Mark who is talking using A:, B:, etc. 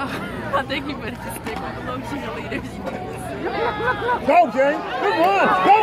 A: Oh, I think you better just stick with the low cheerleaders.
B: Go, James. Good on. Go.